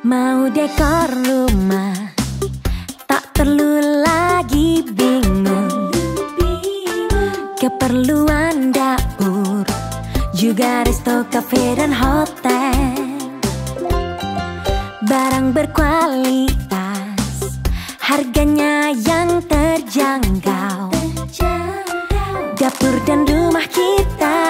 Mau dekor rumah Tak perlu lagi bingung. Keperluan dapur Juga resto, cafe dan hotel. Barang berkualitas Harganya yang terjangkau. Dapur dan rumah kita.